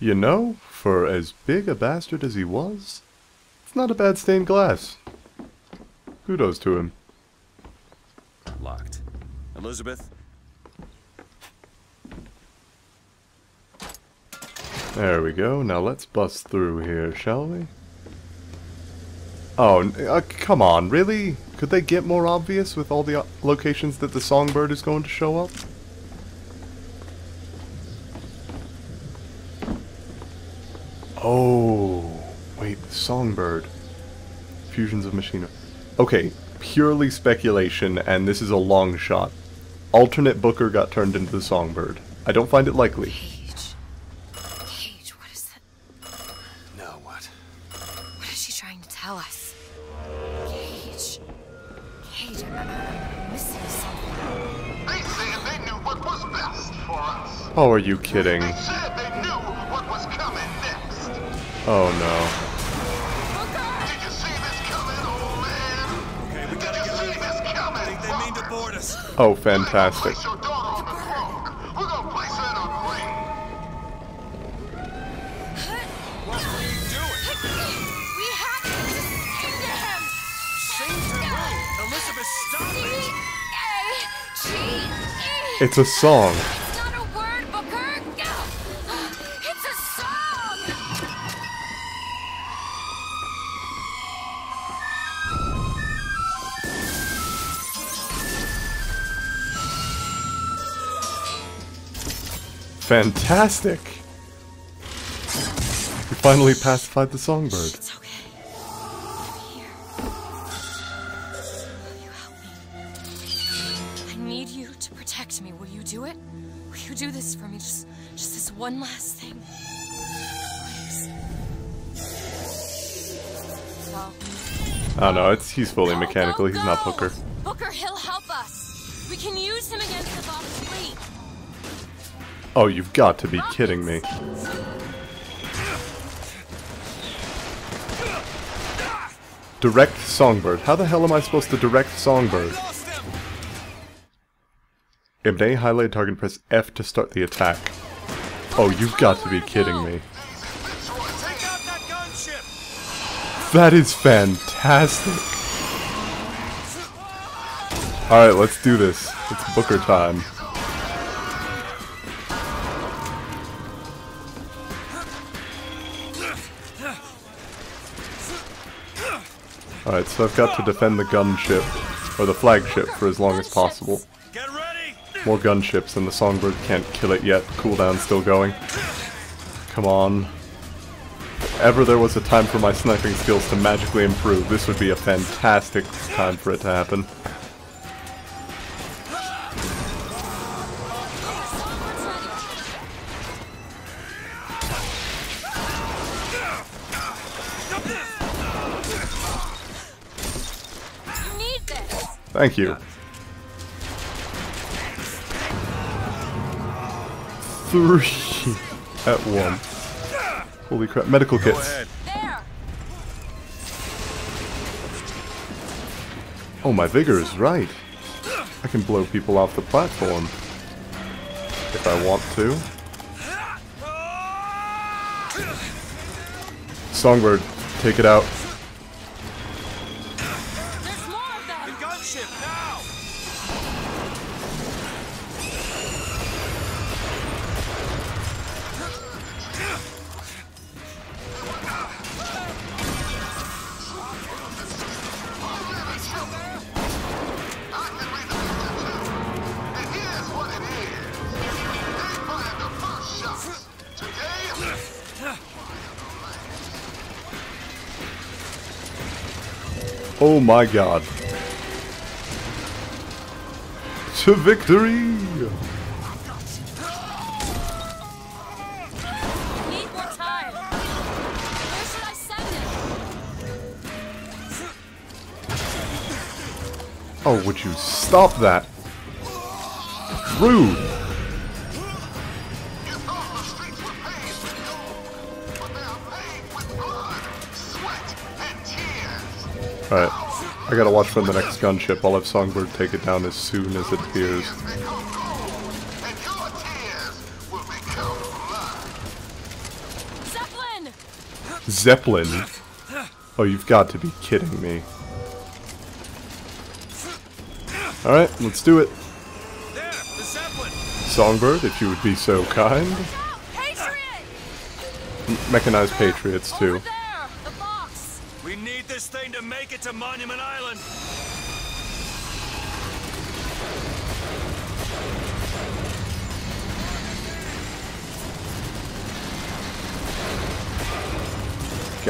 You know, for as big a bastard as he was, it's not a bad stained glass. Kudos to him. Locked. Elizabeth? There we go. Now let's bust through here, shall we? Oh, uh, come on, really? Could they get more obvious with all the uh, locations that the songbird is going to show up? Oh, wait, the songbird. Fusions of machine. Okay, purely speculation, and this is a long shot. Alternate Booker got turned into the songbird. I don't find it likely. Cage. Cage, what is that? No, what? What is she trying to tell us? Cage. Cage, I'm, I'm missing something. They said they knew what was best for us. Oh, are you kidding? They said they knew what was coming next. Oh no. It! fantastic. It's a song. Fantastic! We finally pacified the songbird. It's okay. I'm here. Will you help me? I need you to protect me. Will you do it? Will you do this for me? Just, just this one last thing. Please. Oh no, it's he's fully Go, mechanical, go, he's not! Booker. Booker, he'll help us. We can use him against the fleet. Oh, you've got to be kidding me. Direct Songbird. How the hell am I supposed to direct Songbird? A highlight target, press F to start the attack. Oh, you've got to be kidding me. That is fantastic. Alright, let's do this. It's Booker time. Alright, so I've got to defend the gunship, or the flagship, for as long as possible. Get ready! More gunships and the Songbird can't kill it yet. Cooldown's still going. Come on. If ever there was a time for my sniping skills to magically improve, this would be a fantastic time for it to happen. Thank you. Three at one. Holy crap, medical Go kits. ahead. Oh, my vigor is right. I can blow people off the platform. If I want to. Songbird, take it out. Oh my god. To victory! Need more time. Where should I send it? Oh, would you stop that? Rude! I gotta watch for the next gunship. I'll have Songbird take it down as soon as it appears. Tears become gold, and your tears will become blood. Zeppelin. Oh, you've got to be kidding me. Alright, let's do it. There, the Zeppelin. Songbird, if you would be so kind. Mechanized Patriots, too.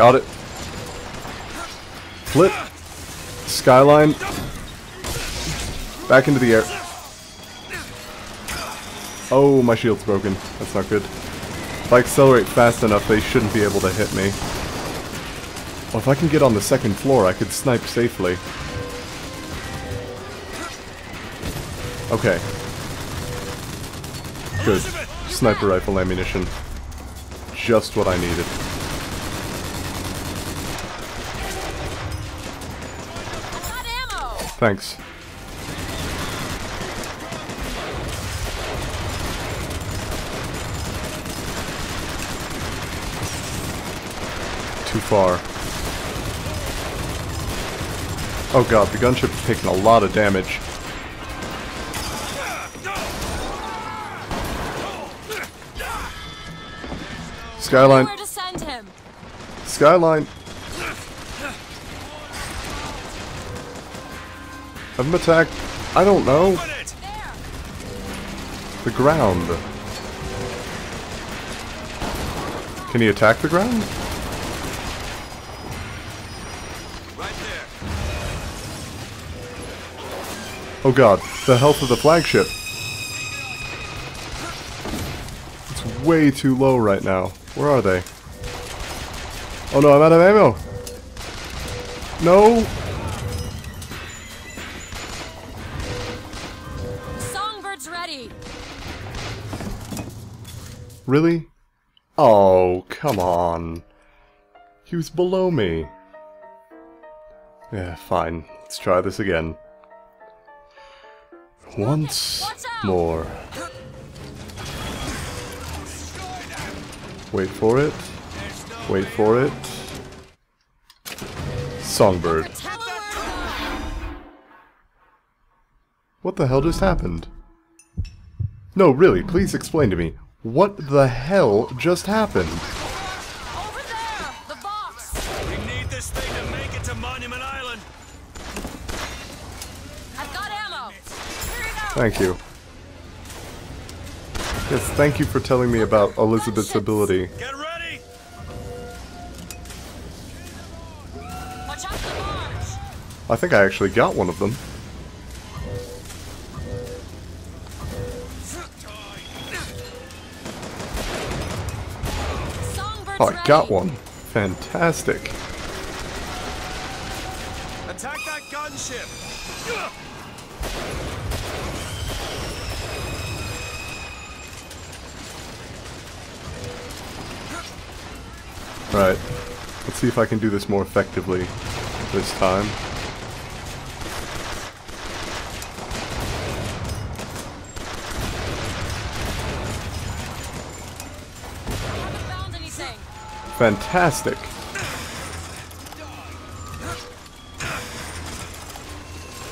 Got it. Flip. Skyline. Back into the air. Oh, my shield's broken. That's not good. If I accelerate fast enough, they shouldn't be able to hit me. Well, if I can get on the second floor, I could snipe safely. Okay. Good. Sniper rifle ammunition. Just what I needed. Thanks. Too far. Oh god, the gunship's taking a lot of damage. Skyline, Where to send him? Skyline. Have him attacked. I don't know. The ground. Can he attack the ground? Oh god, the health of the flagship. It's way too low right now. Where are they? Oh no, I'm out of ammo! No! Really? Oh, come on. He was below me. Yeah, fine. Let's try this again. Once more. Wait for it. Wait for it. Songbird. What the hell just happened? No, really, please explain to me. What the hell just happened? Over there! The box! We need this thing to make it to Monument Island. I've got ammo! Here you go! Thank you. Yes, thank you for telling me about Elizabeth's ability. Get ready. Watch out for the barge! I think I actually got one of them. Got one. Fantastic. Attack that gunship. Right. Let's see if I can do this more effectively this time. Fantastic.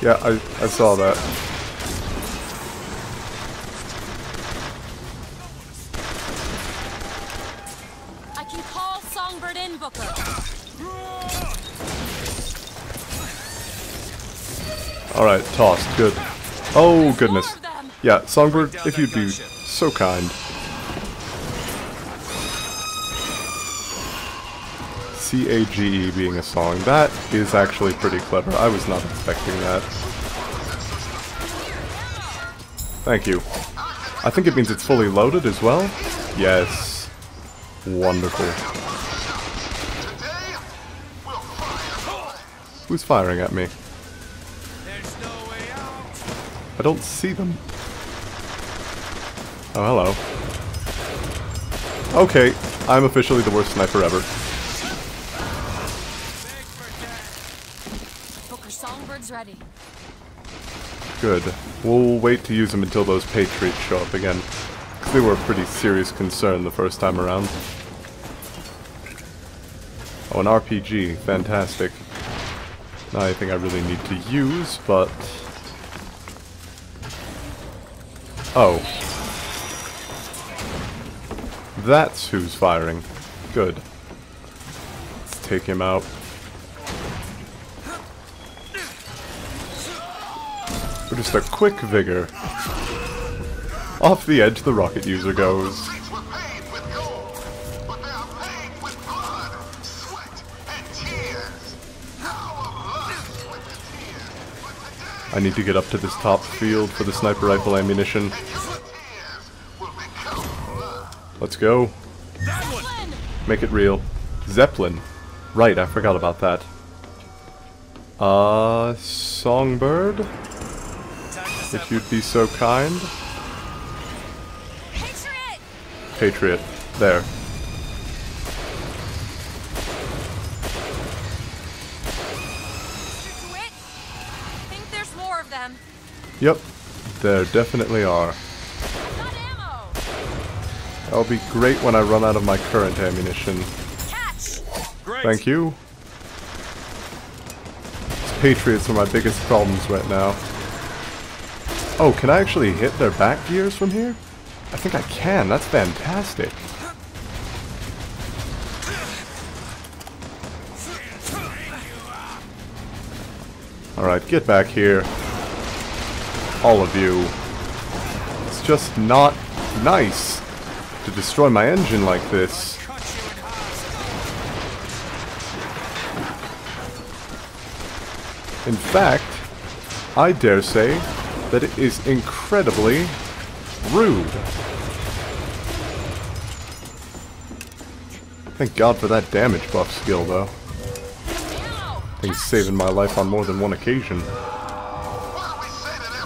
Yeah, I, I saw that. I can call Songbird in, Booker. Alright, tossed. Good. Oh, goodness. Four of them. Yeah, Songbird, if you'd be so kind. C-A-G-E being a song. That is actually pretty clever. I was not expecting that. Thank you. I think it means it's fully loaded as well. Yes. Wonderful. Who's firing at me? I don't see them. Oh, hello. Okay, I'm officially the worst sniper ever. Ready. Good. We'll wait to use them until those Patriots show up again. 'Cause they were a pretty serious concern the first time around. Oh, an RPG. Fantastic. Not anything I really need to use, but... Oh. That's who's firing. Good. Let's take him out. Just a quick vigor. Off the edge the rocket user goes. Streets were paved with gold, but they're paved with blood, sweat, and tears. Now of lust with the tears, but today I need to get up to this top field for the sniper rifle ammunition. your tears will become blood. Let's go. That one! Flynn! Make it real. Zeppelin. Right, I forgot about that. Uh, Songbird? Attack the If you'd be so kind. Patriot! Patriot. There. Mr. DeWitt? I think there's more of them. Yep, there definitely are. I've ammo! That'll be great when I run out of my current ammunition. Catch! Great. Thank you. These Patriots are my biggest problems right now. Oh, can I actually hit their back gears from here? I think I can. That's fantastic. Alright, get back here. All of you. It's just not nice to destroy my engine like this. In fact, I dare say that it is incredibly rude. Thank God for that damage buff skill, though. Thing's saving my life on more than one occasion. What do we say to their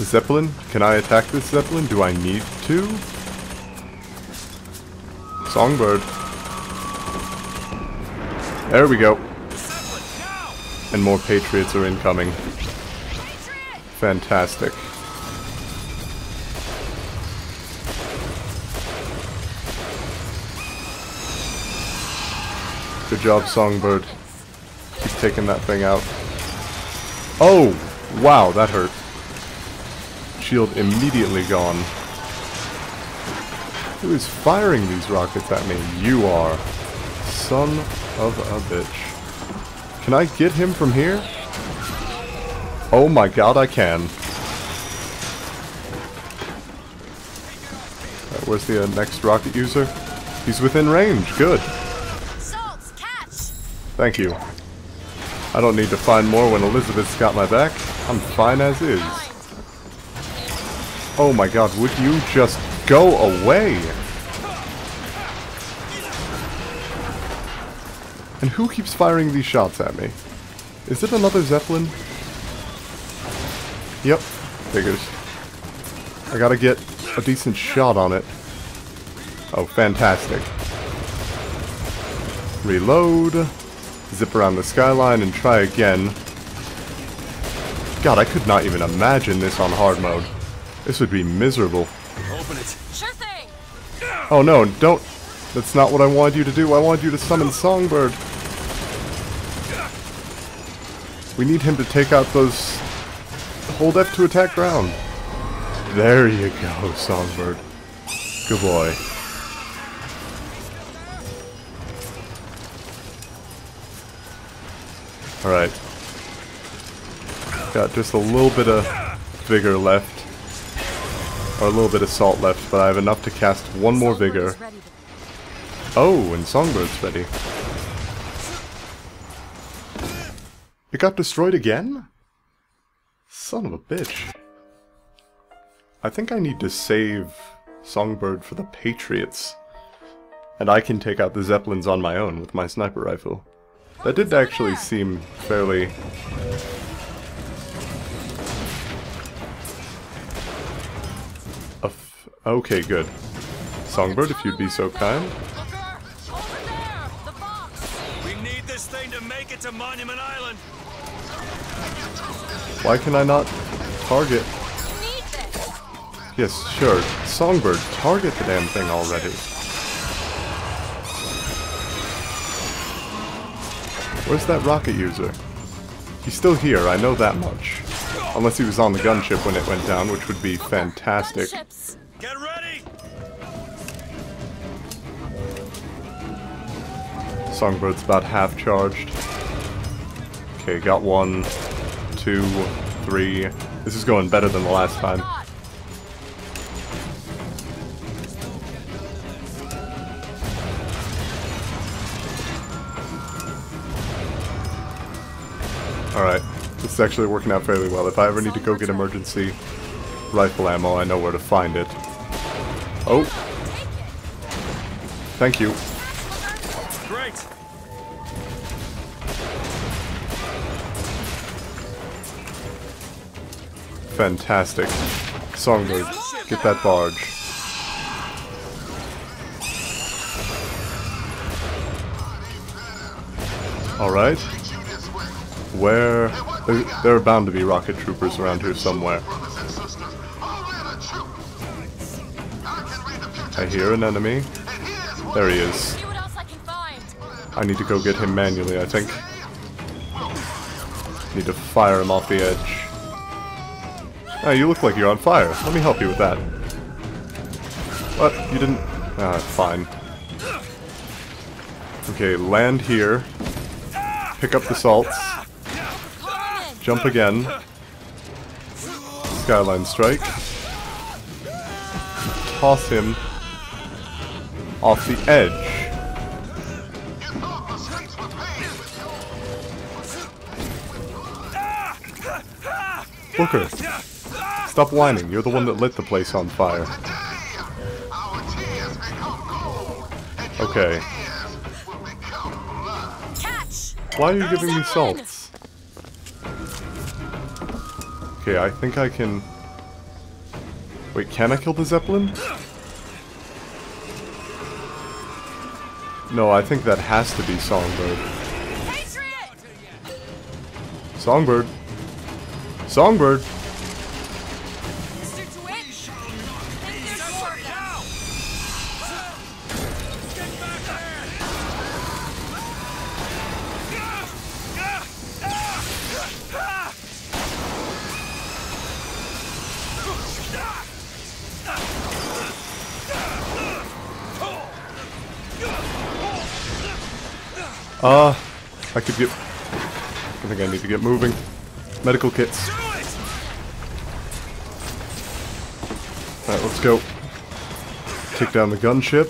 A Zeppelin? Can I attack this Zeppelin? Do I need to? Songbird. There we go. And more Patriots are incoming. Fantastic. Good job, Songbird. Keep taking that thing out. Oh! Wow, that hurt. Shield immediately gone. Who is firing these rockets at me? You are. Son of a bitch. Can I get him from here? Oh my god, I can. Uh, where's the uh, next rocket user? He's within range. Good. Salts, catch! Thank you. I don't need to find more when Elizabeth's got my back. I'm fine as is. Oh my god, would you just go away? And who keeps firing these shots at me? Is it another Zeppelin? Yep, figures. I gotta get a decent shot on it. Oh, fantastic. Reload. Zip around the skyline and try again. God, I could not even imagine this on hard mode. This would be miserable. Open it. Sure thing! Oh no, don't. That's not what I wanted you to do. I wanted you to summon Songbird. We need him to take out those... Hold F to attack ground. There you go, Songbird. Good boy. Alright. Got just a little bit of vigor left. Or a little bit of salt left, but I have enough to cast one more vigor. is ready to- Oh, and Songbird's ready. It got destroyed again? Son of a bitch. I think I need to save Songbird for the Patriots. And I can take out the Zeppelins on my own with my sniper rifle. That did actually seem fairly... Okay, good. Songbird, if you'd be so kind. Over there! The box! We need this thing to make make it to Monument Island. Why can I not target? You need this. Yes, sure. Songbird, target the damn thing already. Where's that rocket user? He's still here, I know that much. Unless he was on the gunship when it went down, which would be fantastic. Gunships. Get ready. Songbird's about half charged. Okay, got one, two, three. This is going better than the last time. Alright, this is actually working out fairly well. If I ever need to go get emergency rifle ammo, I know where to find it. Oh, thank you. Great. Fantastic. Songbird, get that barge. Alright. Where... There, there are bound to be rocket troopers around here somewhere. Read the future. I hear an enemy. And here's what There he is. See what else I can find. I need to go get him manually, I think. Need to fire him off the edge. Ah, you look like you're on fire. Let me help you with that. What? You didn't... Ah, fine. Okay, land here. Pick up the salts. Jump again. Skyline strike. Toss him off the edge. Booker, stop whining. You're the one that lit the place on fire. Okay. Why are you giving me salts? Okay, I think I can... Wait, can I kill the Zeppelin? No, I think that has to be Songbird. Patriot. Songbird. Songbird! Uh, I could get... I think I need to get moving. Medical kits. Alright, let's go. Take down the gunship.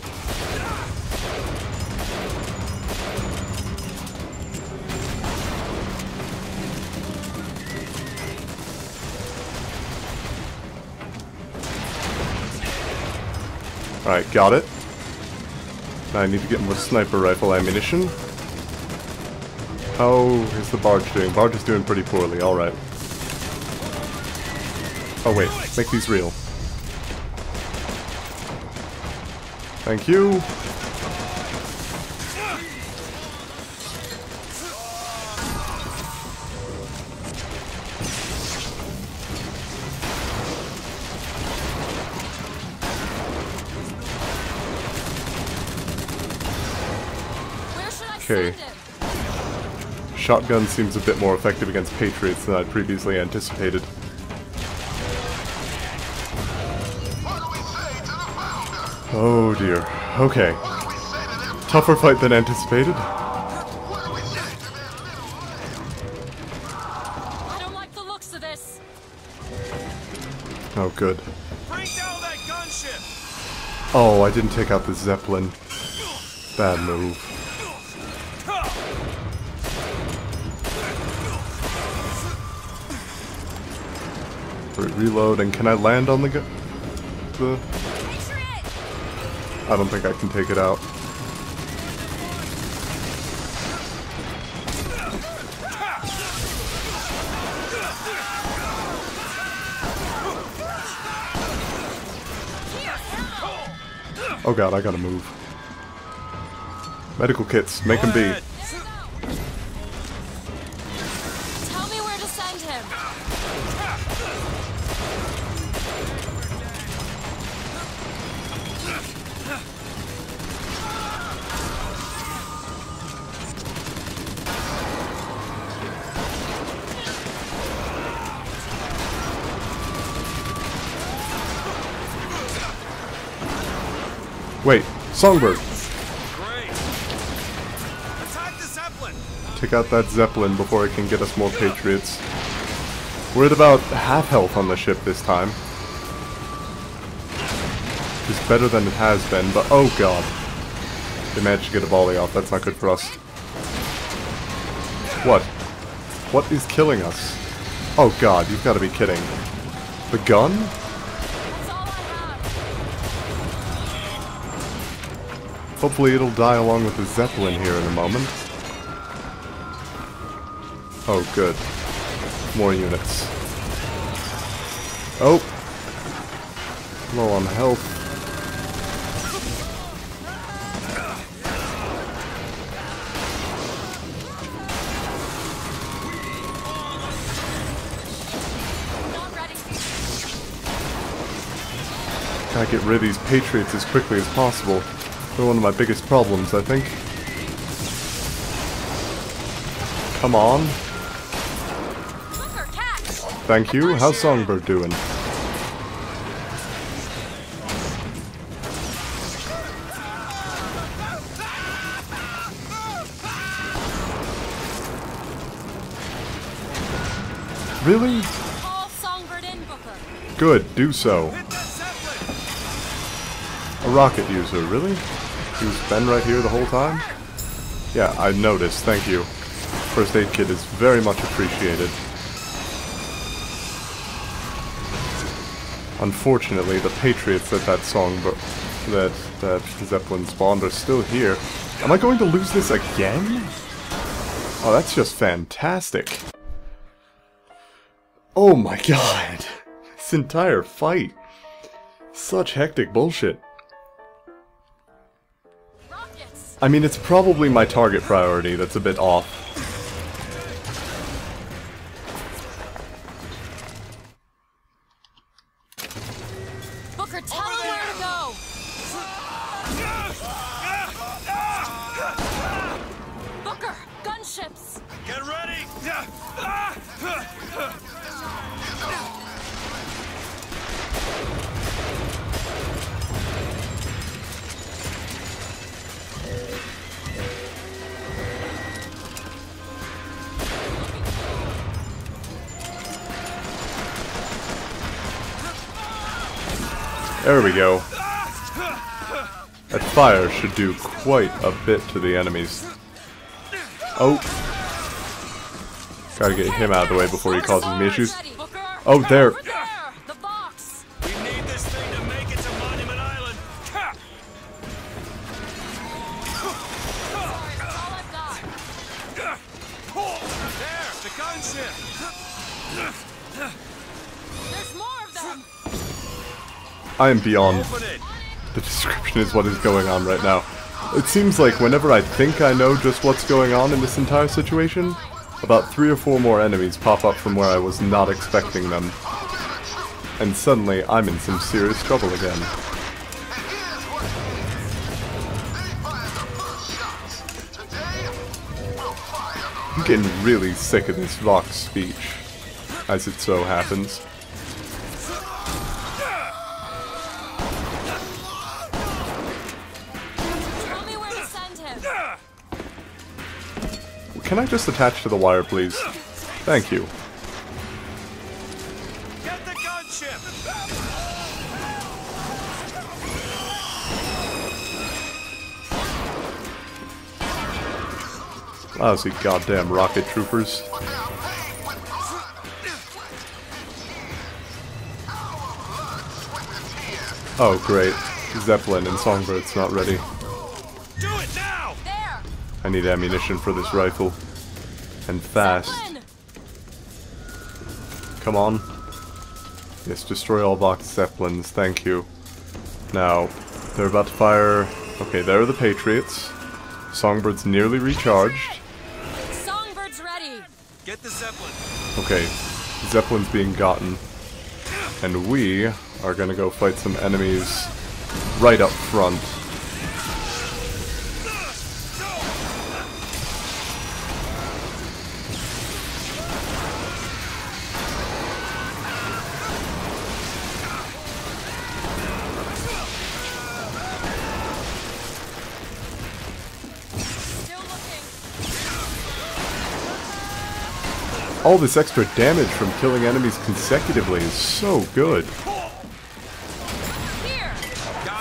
Alright, got it. Now I need to get more sniper rifle ammunition. How is the barge doing? Barge is doing pretty poorly, alright. Oh wait, make these real. Thank you. Shotgun seems a bit more effective against Patriots than I'd previously anticipated. What do we say to the founder? Oh dear. Okay. What do we say to them? Tougher fight than anticipated. What do we say to their little I don't like the looks of this. Oh good. Bring down that gunship. Oh, I didn't take out the Zeppelin. Bad move. Reload, and can I land on the gu- the... I don't think I can take it out. Oh god, I gotta move. Medical kits, make them be. Songbird, Great. Attack the Zeppelin. take out that Zeppelin before it can get us more Patriots. We're at about half health on the ship this time. It's better than it has been, but oh god. They managed to get a volley off, that's not good for us. What? What is killing us? Oh god, you've got to be kidding. The gun? Hopefully it'll die along with the Zeppelin here in a moment. Oh, good. More units. Oh! Low on health. Gotta get rid of these Patriots as quickly as possible. They're one of my biggest problems, I think. Come on. Thank you. How's Songbird doing? Really? Call Songbird in, Booker. Good, do so. Rocket user, really? He's been right here the whole time? Yeah, I noticed, thank you. First aid kit is very much appreciated. Unfortunately, the Patriots that that song, but that that Zeppelin spawned are still here. Am I going to lose this again? Oh, that's just fantastic. Oh my god. This entire fight. Such hectic bullshit. I mean, it's probably my target priority that's a bit off. Should do quite a bit to the enemies. Oh. Gotta get him out of the way before he causes me issues. Oh, there. I am beyond. The description is what is going on right now. It seems like whenever I think I know just what's going on in this entire situation, about three or four more enemies pop up from where I was not expecting them. And suddenly, I'm in some serious trouble again. I'm getting really sick of this Vox speech, as it so happens. Can I just attach to the wire, please? Thank you. Get the gunship. Lousy goddamn rocket troopers. But they are paid with blood, sweat, and tears. Our blood, sweat, and tears. Oh, great. Zeppelin and Songbird's not ready. I need ammunition for this rifle. And fast. Come on. Yes, destroy all Vox Zeppelins, thank you. Now, they're about to fire... Okay, there are the Patriots. Songbird's nearly recharged. Songbird's ready! Get the Zeppelin. Okay, Zeppelin's being gotten. And we are gonna go fight some enemies right up front. All this extra damage from killing enemies consecutively is so good.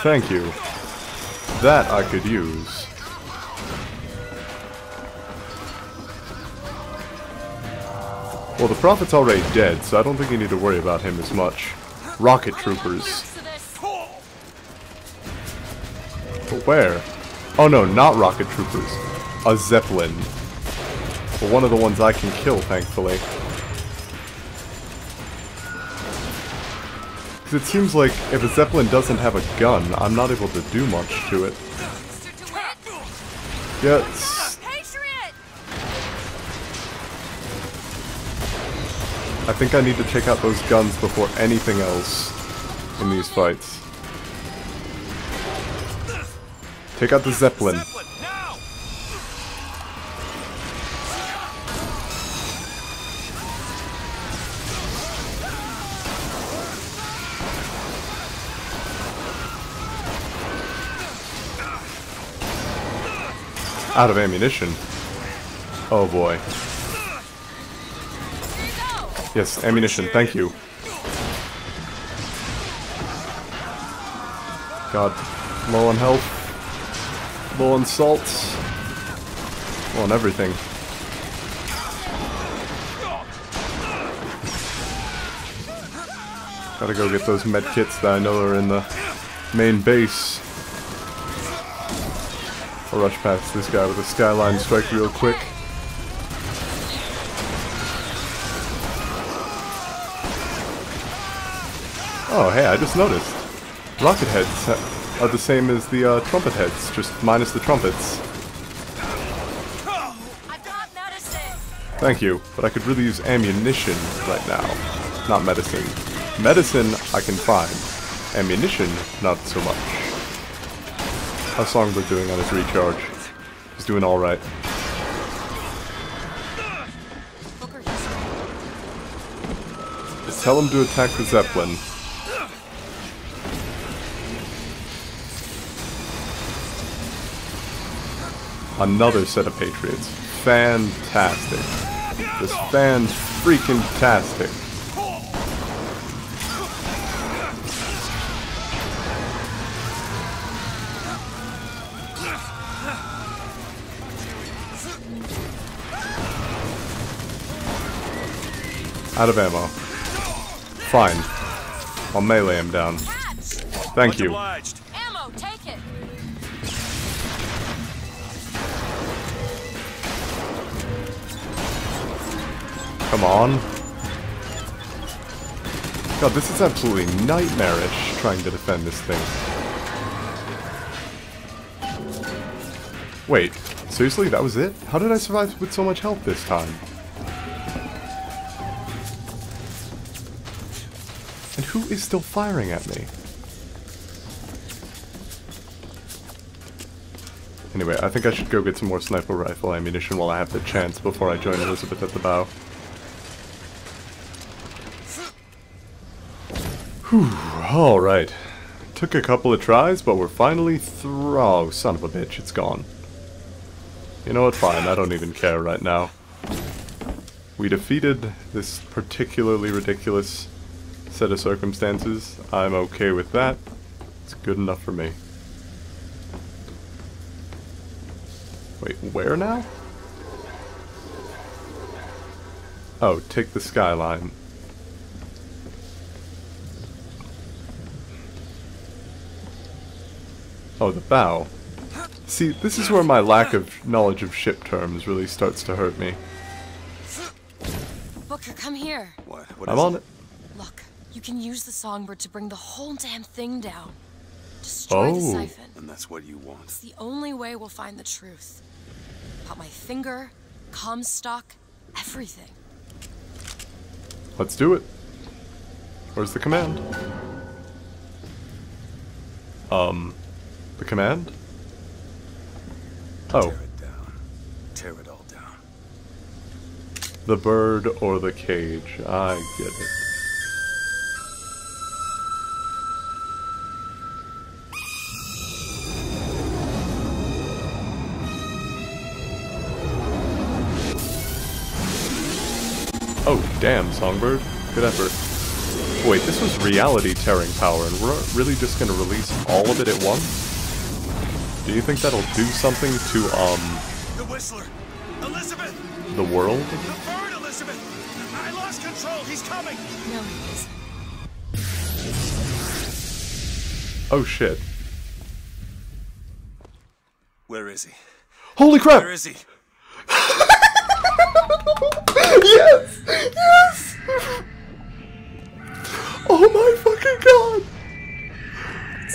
Thank you. That I could use. Well, the Prophet's already dead, so I don't think you need to worry about him as much. Rocket Troopers. But where? Oh no, not rocket troopers. A zeppelin. Well, one of the ones I can kill, thankfully. Because it seems like if a zeppelin doesn't have a gun, I'm not able to do much to it. Yes. I think I need to take out those guns before anything else in these fights. Take out the zeppelin. Out of ammunition. Oh boy. Yes, ammunition, thank you. God, low on health, low on salts, low on everything. Gotta go get those med kits that I know are in the main base. I'll rush past this guy with a skyline strike real quick. Oh, hey, I just noticed. Rocket heads are the same as the uh, trumpet heads, just minus the trumpets. Thank you, but I could really use ammunition right now, not medicine. Medicine I can find, ammunition not so much. How's Songbird doing on his recharge? He's doing alright. Tell him to attack the Zeppelin. Another set of Patriots. Fantastic. This fan's freaking tastic. Out of ammo. Fine. I'll melee him down. Thank Much you. obliged. Ammo, take it! Come on. God, this is absolutely nightmarish trying to defend this thing. Wait, seriously, that was it? How did I survive with so much health this time? Who is still firing at me? Anyway, I think I should go get some more sniper rifle ammunition while I have the chance before I join Elizabeth at the bow. Alright. Took a couple of tries, but we're finally through. Oh, son of a bitch, it's gone. You know what, fine, I don't even care right now. We defeated this particularly ridiculous set of circumstances. I'm okay with that. It's good enough for me. Wait, where now? Oh, take the skyline. Oh, the bow. See, this is where my lack of knowledge of ship terms really starts to hurt me. Booker, come here. What? What I'm is on it? It. Look, you can use the songbird to bring the whole damn thing down. Destroy the Oh. siphon. And that's what you want. It's the only way we'll find the truth. About my finger, Comstock, everything. Let's do it. Where's the command? Um, the command? Oh, Tear it down. Tear it all down. the bird or the cage. I get it. Damn, Songbird. Good effort. Wait, this was reality tearing power, and we're really just gonna release all of it at once? Do you think that'll do something to, um, The Whistler! Elizabeth! the world? The bird, Elizabeth! I lost control! He's coming! No, he isn't. Oh shit. Where is he? Holy crap! Where is he?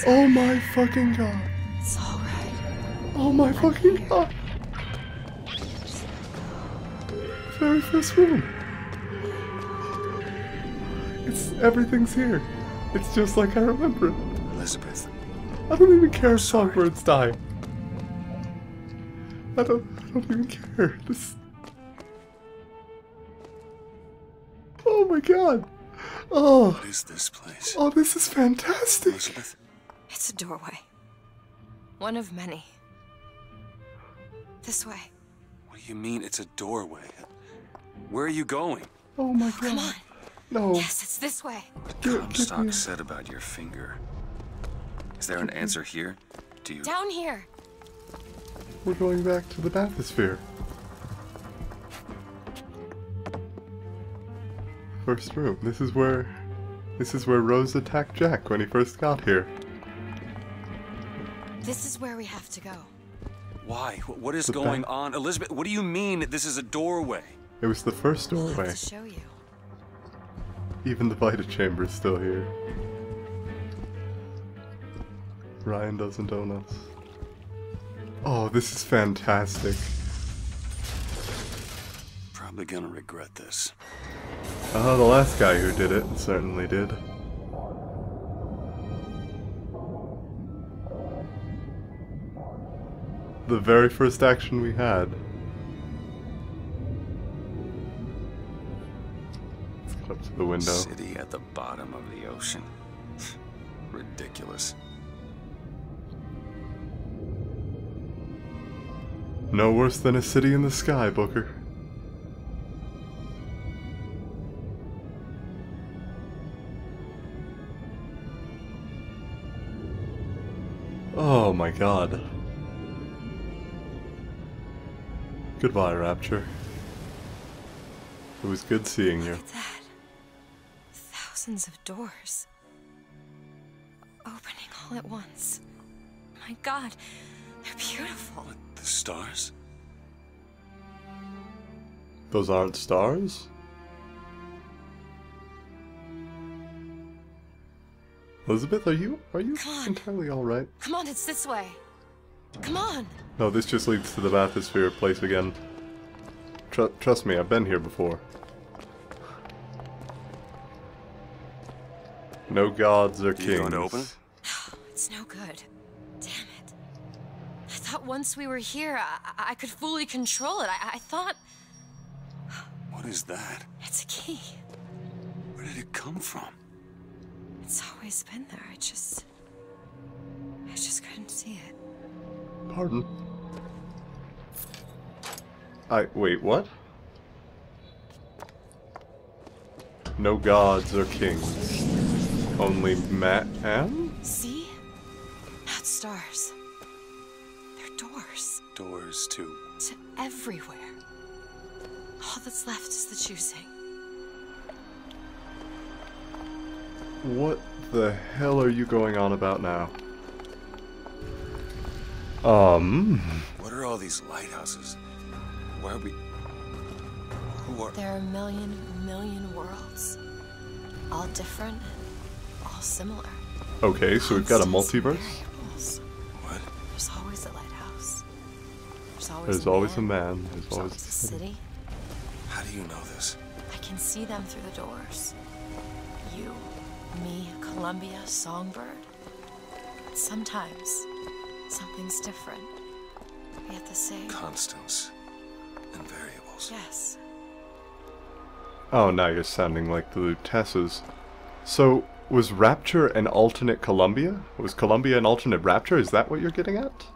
Oh my fucking god. It's all right. Oh my fucking god. Very first room. It's everything's here. It's just like I remember it. Elizabeth. I don't even care if songbirds die. I don't I don't even care. This Oh my god. Oh, What is this place? oh this is fantastic. Elizabeth? It's a doorway. One of many. This way. What do you mean it's a doorway? Where are you going? Oh my oh, god. Come on. god. No. Yes, it's this way. Get- get Comstock said about your finger. Is there an answer here? Do you? Down here. We're going back to the bathysphere. First room. This is where this is where Rose attacked Jack when he first got here. This is where we have to go. Why? What is The going back- on? Elizabeth, what do you mean this is a doorway? It was the first doorway. I'll have doorway. to show you. Even the Vita Chamber is still here. Ryan doesn't own us. Oh, this is fantastic. Probably gonna regret this. Oh, the last guy who did it certainly did. The very first action we had. Let's get up to the window. City at the bottom of the ocean. Ridiculous. No worse than a city in the sky, Booker. Oh my god. Goodbye, Rapture. It was good seeing you. Look at that. Thousands of doors. Opening all at once. My god, they're beautiful. The stars? Those aren't stars? Elizabeth, are you are you Come on. entirely alright? Come on, it's this way. Come on. No, this just leads to the bathysphere place again. Tr- trust me, I've been here before. No gods or kings. You going to open it? It's no good. Damn it. I thought once we were here, I, I could fully control it. I, I thought What is that? it's a key. Where did it come from? It's always been there. I just. I just couldn't see it. Pardon. I wait, what? No gods or kings. Only man? See? Not stars. They're doors Doors to. to everywhere. All that's left is the choosing. What the hell are you going on about now? Um, What are all these lighthouses? Why are we. Who are. There are a million, million worlds. All different, all similar. okay, so we've got a multiverse. variables. What? There's always a lighthouse. There's always There's a always a man. man. There's There's always always a city. How do you know this? I can see them through the doors. You, me, Columbia, Songbird. Sometimes something's different, yet the same. Constants and variables. Yes. Oh, now you're sounding like the Luteces. So, was Rapture an alternate Columbia? Was Columbia an alternate Rapture? Is that what you're getting at?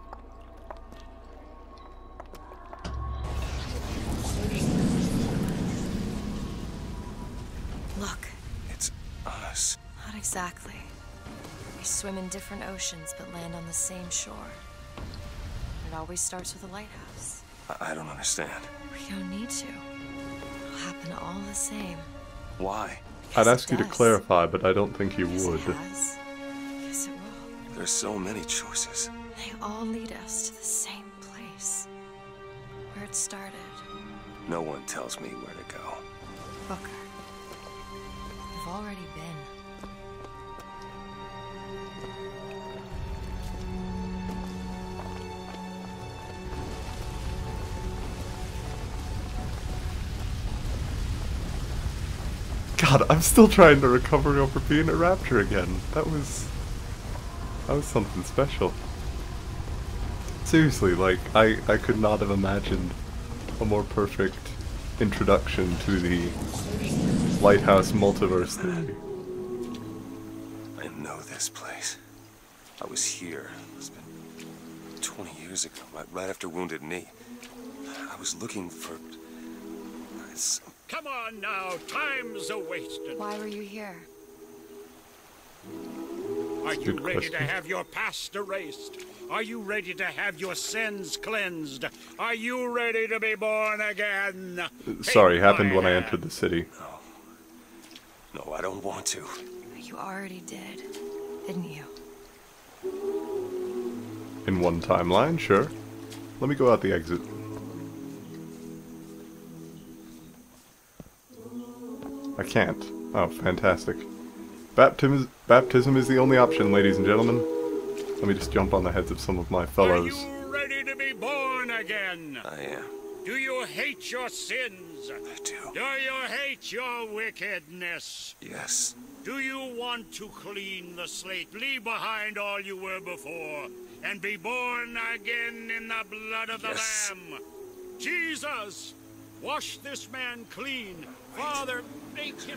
Look. It's us. Not exactly. We swim in different oceans but land on the same shore. It always starts with a lighthouse. I, I don't understand. We don't need to. It'll happen all the same. Why? I'd ask you to clarify, but I don't think you Yes, it would. has. Yes, it will. There's so many choices. They all lead us to the same place. Where it started. No one tells me where to go. Booker. You've already been. God, I'm still trying to recover over being a Rapture again. That was... That was something special. Seriously, like, I, I could not have imagined a more perfect introduction to the Lighthouse multiverse theory. I know this place. I was here. It's been 20 years ago, right, after Wounded Knee. I was looking for. Come on now, time's a wasting. Why were you here? Are you Good ready to have your past erased? Are you ready to have your sins cleansed? Are you ready to be born again? Uh, sorry, Take happened my when I entered the city. no, I don't want to. You already did, didn't you? In one timeline, sure. Let me go out the exit. I can't. Oh, fantastic. Baptism is, baptism is the only option, ladies and gentlemen. Let me just jump on the heads of some of my fellows. Are you ready to be born again? I am. Do you hate your sins? I do. Do you hate your wickedness? Yes. Do you want to clean the slate, leave behind all you were before, and be born again in the blood of the Lamb? Jesus, wash this man clean. Father, make him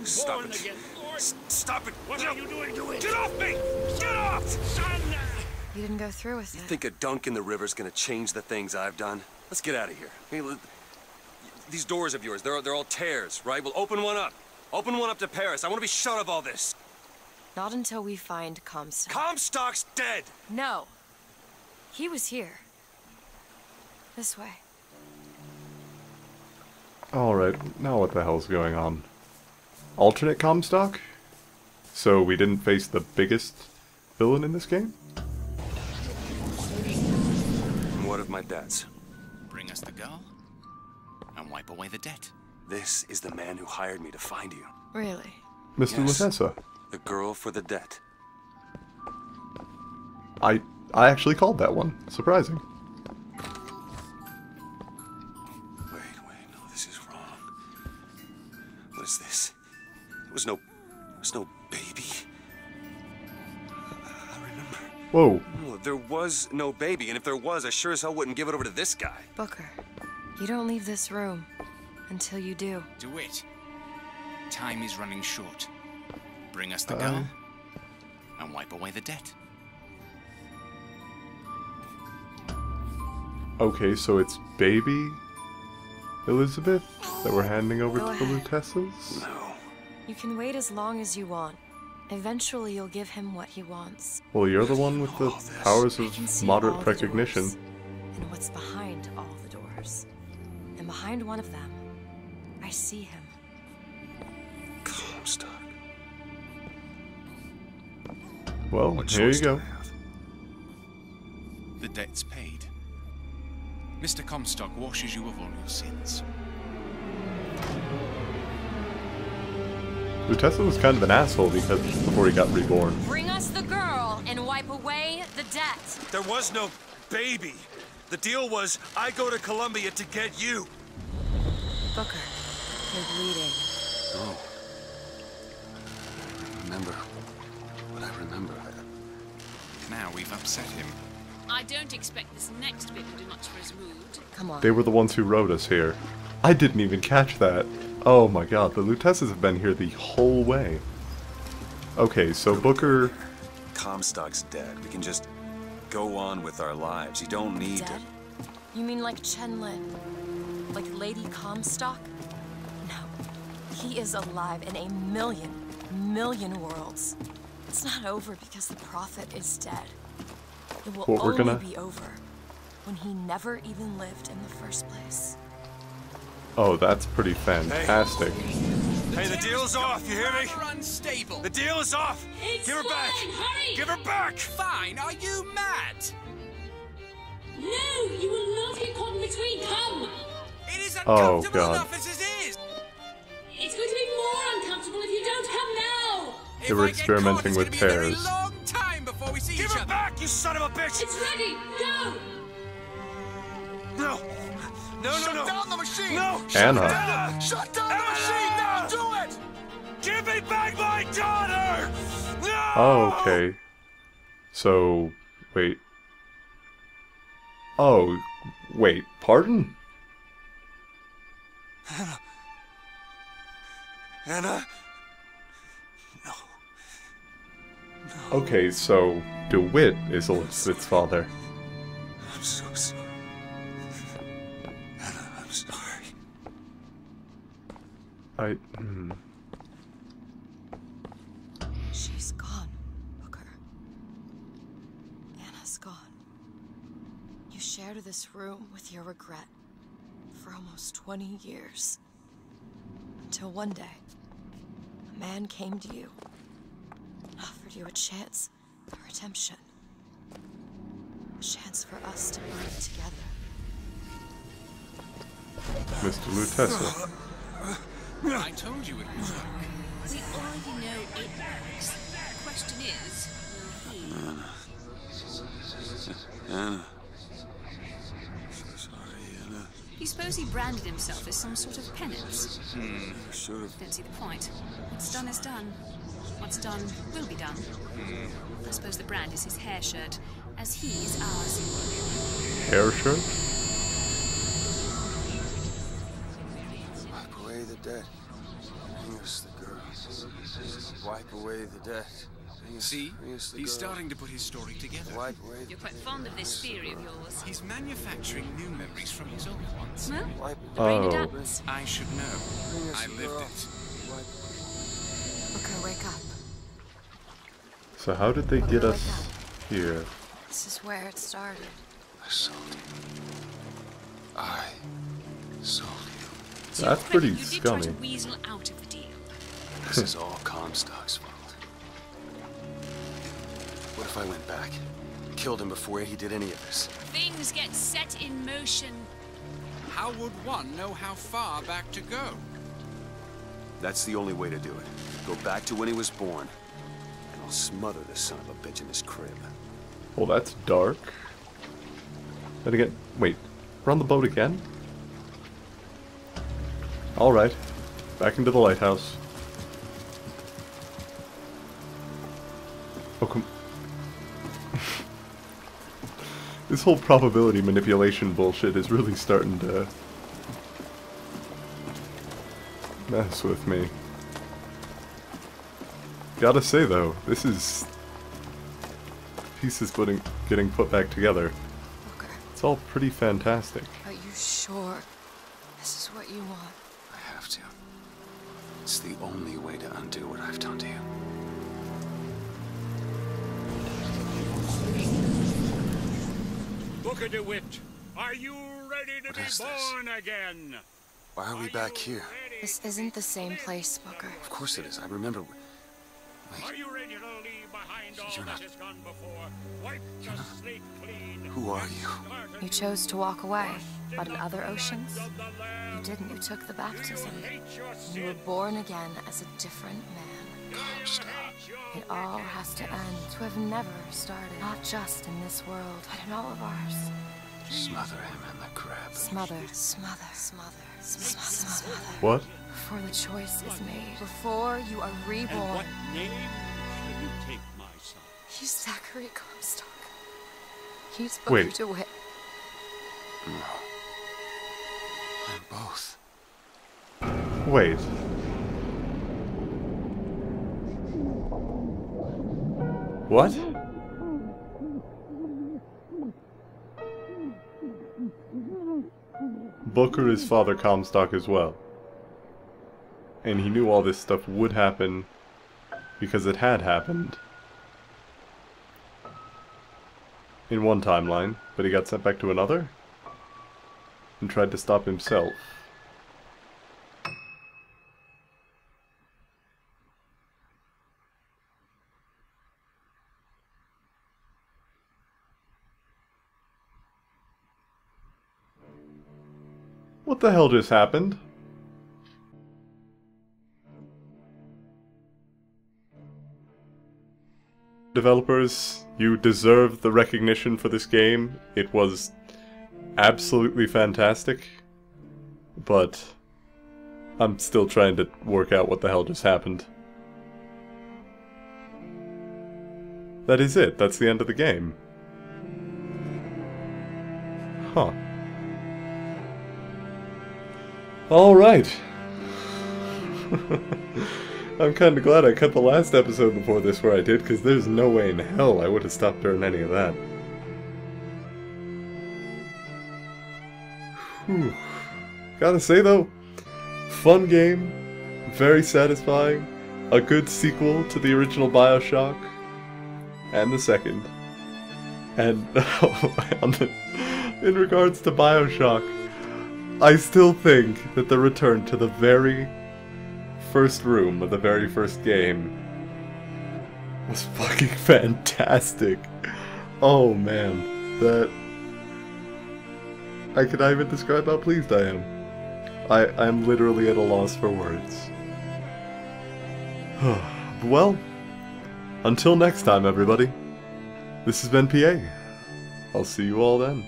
Stop born it. again. Lord, S- stop it. what No. are you doing to it? Get off me! Get off! Son! You didn't go through with it. You think a dunk in the river's gonna change the things I've done? Let's get out of here. Hey, let- these doors of yours, they're, they're all tears, right? Well, open one up. Open one up to Paris. I want to be shut of all this. Not until we find Comstock. Comstock's dead! no. He was here. This way. Alright, now what the hell's going on? Alternate Comstock? So we didn't face the biggest villain in this game? And what of my debts? Bring us the girl and wipe away the debt. This is the man who hired me to find you. Really? Mr. Yes. Lutece. The girl for the debt. I I actually called that one. Surprising. Wait, wait, no, this is wrong. What is this? There was no. There was no baby. I remember. Whoa. No, there was no baby, and if there was, I sure as hell wouldn't give it over to this guy. Booker, you don't leave this room until you do. Do it. Time is running short. Bring us the Uh. girl and wipe away the debt. Okay, so it's baby Elizabeth that we're handing over Go to the ahead. Luteces? No. You can wait as long as you want. Eventually, you'll give him what he wants. Well, you're the one with the powers of moderate all the recognition. doors And what's behind all the doors. And behind one of them, I see him. Comstock. Well, What here you go. The debt's paid. Mr. Comstock washes you of all your sins. Lutece was kind of an asshole because before he got reborn. Bring us the girl and wipe away the debt. There was no baby. The deal was I go to Columbia to get you. Booker, you're bleeding. No. I remember. But I remember. Now we've upset him. I don't expect this next bit will do much for his mood. Come on. They were the ones who wrote us here. I didn't even catch that. Oh my god, the Luteces have been here the whole way. Okay, so Booker. Comstock's dead. We can just go on with our lives. You don't need Dead? to. You mean like Chen Lin? Like Lady Comstock? No. He is alive in a million, million worlds. It's not over because the prophet is dead. It will What we're only gonna- be over when he never even lived in the first place. Oh, that's pretty fantastic. Hey, the deal's off, you hear me? Unstable. The deal is off! It's Give her back! hurry! Give her back! Fine, are you mad? No, you will not get caught in between. Come! It is Oh, uncomfortable God. enough as it is. It's going to be more uncomfortable if you don't come now! They were I get experimenting caught, it's with gonna be a long time before we see Give each her other. back, you son of a bitch! It's ready! Go! No! No, no, no! down the machine! No! Anna. Anna! Shut down the machine now! Do it! Give me back my daughter! No! Oh, okay. So, wait. Oh, wait, pardon? Anna? Anna. No. Okay, so DeWitt is Elizabeth's father. I'm so sorry. I. Hmm. She's gone, Booker. Anna's gone. You shared this room with your regret for almost 20 years. Until one day, a man came to you and offered you a chance for redemption. A chance for us to burn together. Mr. Lutece. I told you it would work. We already know it works. The question is, will he? Anna. So sorry, Anna. You suppose he branded himself as some sort of penance? Hmm. I should have. Don't see the point. What's done is done. What's done will be done. Hmm. I suppose the brand is his hair shirt, as he is ours. Hair shirt? Dead. Bring us the girl. Wipe away the dead. Bring us, See? bring us the He's starting to put his story together. Wipe away You're quite fond of this theory of yours. He's manufacturing new memories from his old ones. Well, Wipe the brain Oh. adapts. I should know. I lived it. Wipe. Booker, wake up. So, how did they get us here? This is where it started. I sold you. I sold you. To your That's pretty credit, you did try to scummy. weasel out of the deal. This is all Comstock's fault. What if I went back? Killed him before he did any of this? Things get set in motion. How would one know how far back to go? That's the only way to do it. Go back to when he was born. And I'll smother this son of a bitch in his crib. Well, that's dark. Then again, wait, we're on the boat again? Alright, back into the lighthouse. Oh, come. this whole probability manipulation bullshit is really starting to mess with me. Gotta say though, this is pieces putting getting put back together. It's all pretty fantastic. are you sure this is what you want? I have to. It's the only way to undo what I've done to you. Booker DeWitt, are you ready to What be is this? born again? Why are we back here? This isn't the same place, Booker. Of course it is. I remember. Are you ready to leave behind all You're that not- has gone before? Wipe the slate clean. who are you? You chose to walk away, but in other oceans, you didn't. You took the baptism. You were born again as a different man. It all has to end. To have never started, not just in this world, but in all of ours. Smother him in the crib. Smother, smother, smother, smother, smother. What? Before the choice is made, before you are reborn. And reborn. what name shall you take, my son? He's Zachary Comstock. He's Booker Wait. DeWitt. And both. Wait. What? Booker is Father Comstock as well and he knew all this stuff would happen because it had happened. In one timeline, but he got sent back to another and tried to stop himself. What the hell just happened? Developers, you deserve the recognition for this game. It was absolutely fantastic. But I'm still trying to work out what the hell just happened. That is it. That's the end of the game. Huh. Alright. I'm kind of glad I cut the last episode before this where I did, because there's no way in hell I would have stopped during any of that. Whew. Gotta say though, fun game, very satisfying, a good sequel to the original Bioshock, and the second. And oh, the, in regards to Bioshock, I still think that the return to the very first room of the very first game was fucking fantastic. Oh man, that I cannot even describe how pleased I am. I I'm literally at a loss for words. well, until next time, everybody. This has been PA. I'll see you all then.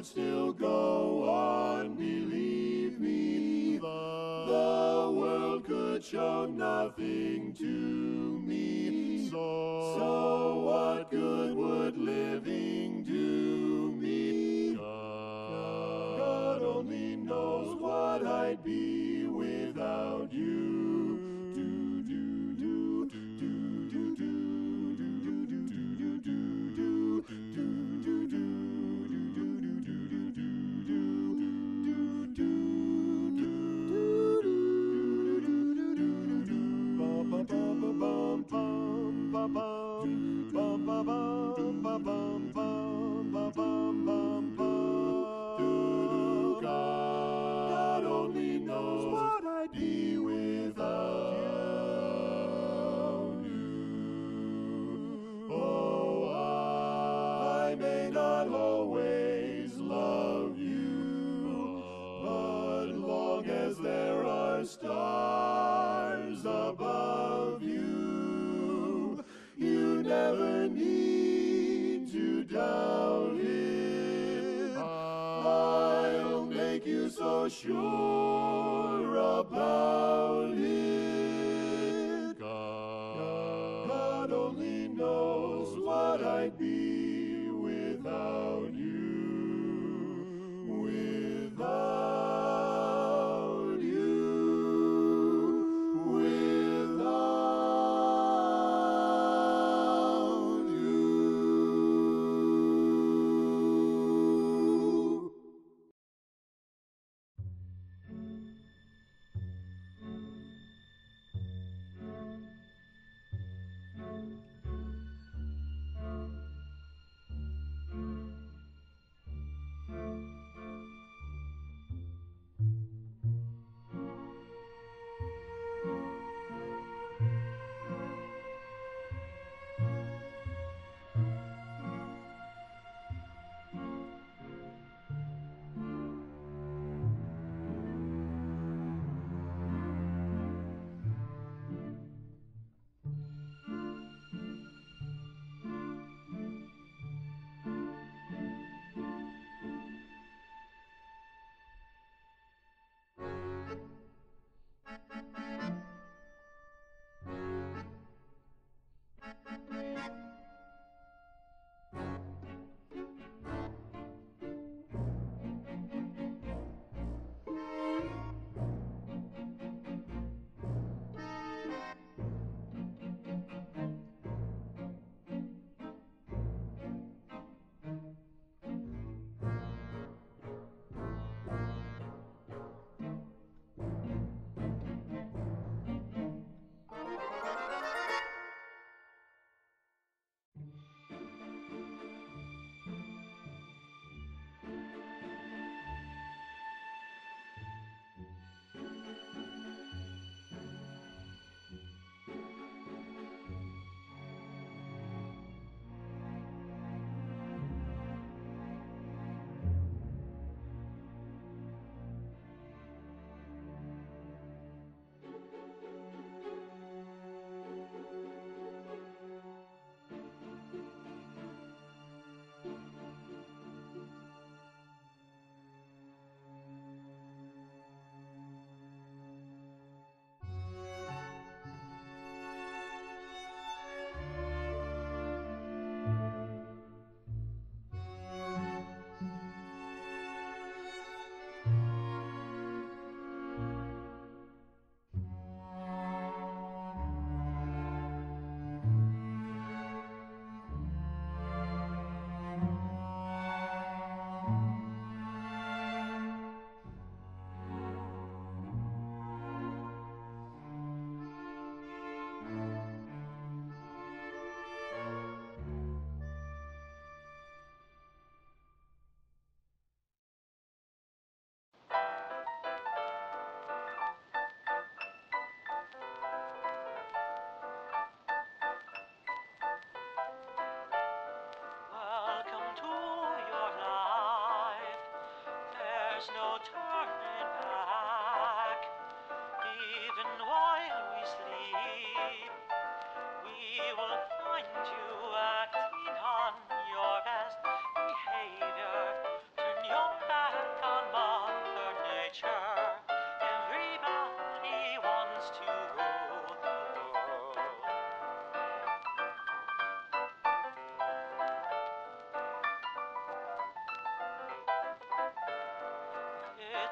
Would still go on, believe me, the world could show nothing no turning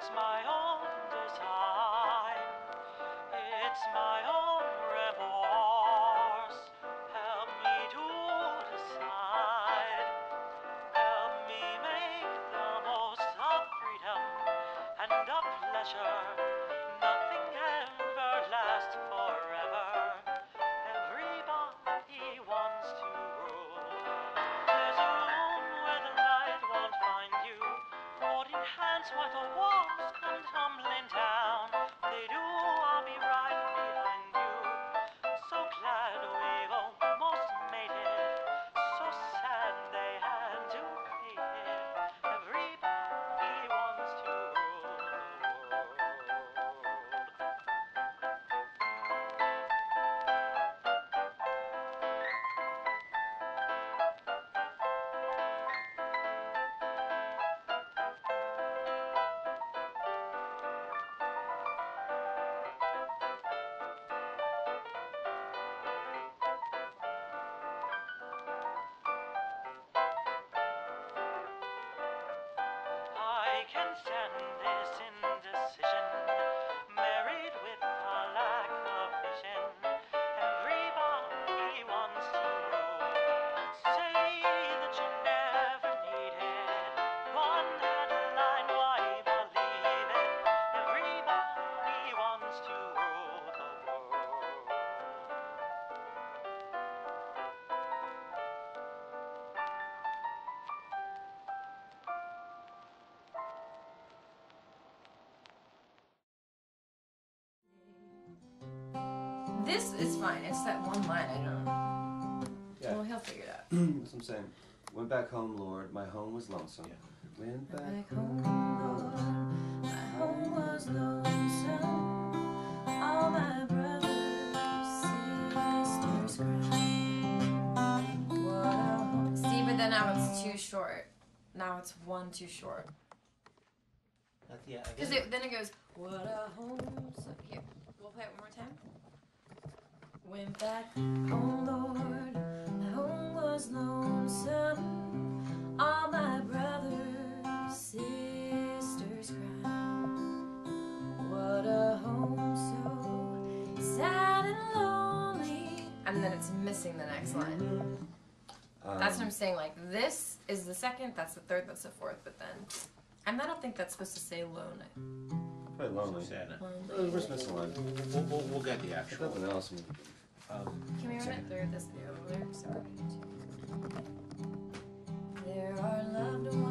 It's my own design. It's my own remorse. Help me to decide. Help me make the most of freedom and of pleasure. Stand this indecision, This is fine. It's that one line I don't. Yeah. Well, he'll figure it out. That's what I'm saying. Went back home, Lord. My home was lonesome. Went back. Back home, Lord, my home was lonesome. All my brothers, sisters cried. What a home. See, but then now it's too short. Now it's one too short. That's, yeah, Because it, then it goes, what a home. So here, we'll play it one more time. Went back home, Lord. My home was lonesome. All my brothers, sisters cried. What a home so sad and lonely. And then it's missing the next line. that's what I'm saying. Like this is the second, that's the third, that's the fourth. But then, and I don't think that's supposed to say lonely. Probably lonely. Sad. Oh, we're just missing one. We'll, we'll, we'll get the actual. Nothing else. Um, Can we run it through this video? Or... There are loved ones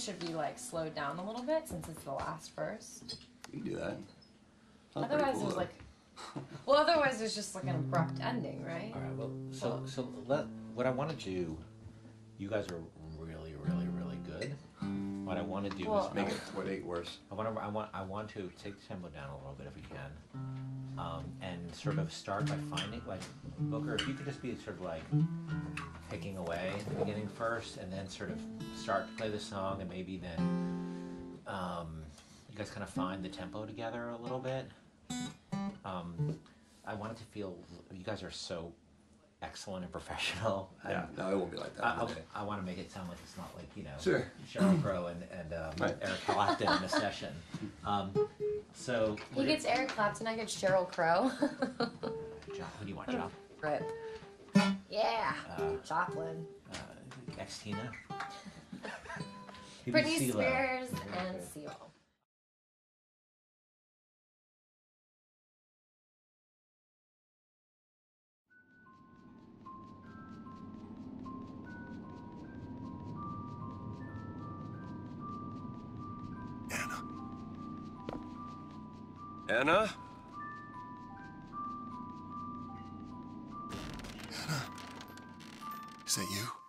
should be like slowed down a little bit since it's the last verse. You can do that. Sounds Otherwise, cool, it was though. like, well, otherwise it's just like an abrupt ending, right? All right. Well, so so let what I want to do. You guys are really, really, really good. What I want to do Well- is Make it what eight worse. I want to. I want. I want to take the tempo down a little bit if we can, um, and sort of start by finding like Booker. If you could just be sort of like picking away at the beginning first, and then sort of start to play the song, and maybe then um, you guys kind of find the tempo together a little bit. Um, I want it to feel. You guys are so excellent and professional. Yeah, and no, it won't be like that. I, Okay. I, want to make it sound like it's not like you know Sure. Sheryl Crow and, and um, Right. Eric Clapton in a session. Um, so He gets Eric Clapton, I get Sheryl Crow. John, who do you want, John? Right. Yeah. Uh, Joplin. Uh, Xtina. Britney Spears and Seal. Anna? Is that you?